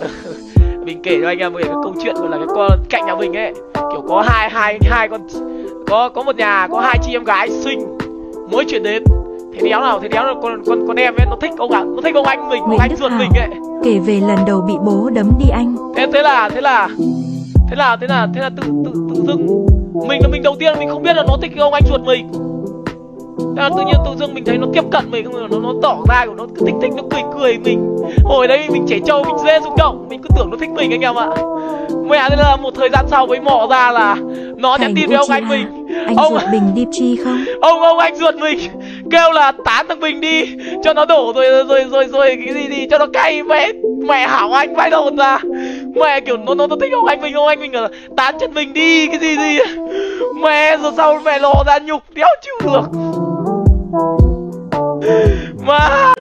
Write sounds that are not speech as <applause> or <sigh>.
<laughs> mình kể cho anh em về cái câu chuyện là cái con cạnh nhà mình ấy. Kiểu có hai hai hai con có có một nhà có hai chị em gái xinh mới chuyển đến. Thế đéo nào thế đéo là con con con em ấy nó thích ông ạ nó thích ông anh mình ông anh Đức ruột mình ấy. Kể về lần đầu bị bố đấm đi anh. Thế thế là thế là thế là thế là thế là tự tự tự dưng mình là mình đầu tiên mình không biết là nó thích ông anh ruột mình là tự nhiên tự dưng mình thấy nó tiếp cận mình không nó nó tỏ ra kiểu nó cứ thích thích nó cười cười mình. Hồi đấy mình trẻ trâu mình dễ rung động mình cứ tưởng nó thích mình anh em ạ. Mẹ thế là một thời gian sau mới mò ra là nó nhắn tin với ông anh Uchiha. mình. Anh ông ruột Bình đi chi không? Ông ông anh ruột mình kêu là tán thằng bình đi cho nó đổ rồi rồi rồi rồi cái gì đi cho nó cay mẹ mẹ hảo anh vãi đồn ra mẹ kiểu nó nó nó thích ông anh mình ông anh mình là tán chân mình đi cái gì gì mẹ rồi sau mẹ lò ra nhục đéo chịu được? Mà